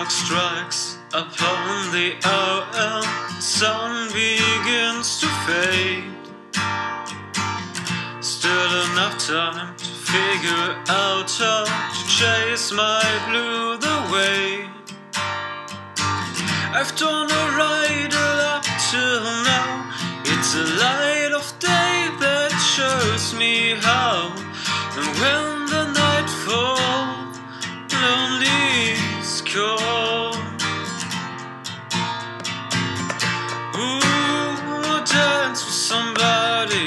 clock strikes upon the hour and sun begins to fade. Still enough time to figure out how to chase my blue the way. I've done a ride up till now. It's a light of day that shows me how. And when the night falls, lonely is cold. Somebody.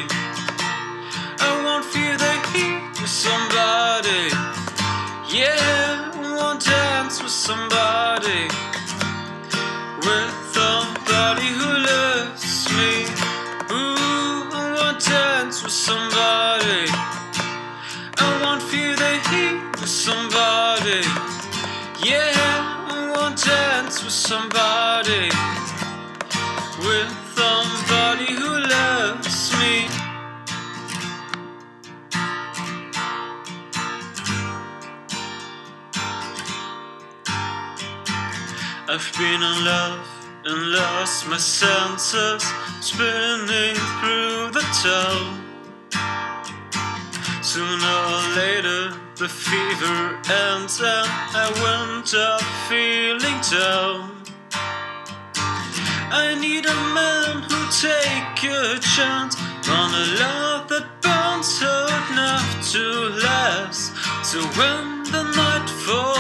I won't feel the heat with somebody. Yeah, I won't dance with somebody. With somebody who loves me. Ooh, I won't dance with somebody. I won't feel the heat with somebody. Yeah, I won't dance with somebody. I've been in love and lost my senses, spinning through the town. Sooner or later, the fever ends, and I went up feeling down. I need a man who'll take a chance on a love that burns hard enough to last. So when the night falls,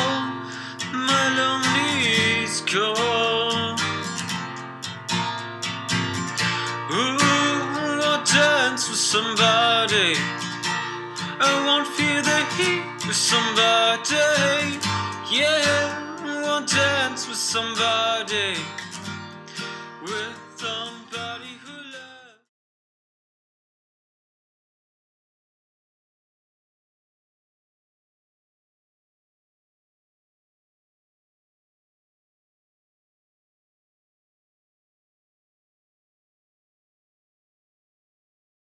dance with somebody. I won't feel the heat with somebody. Yeah, I won't dance with somebody.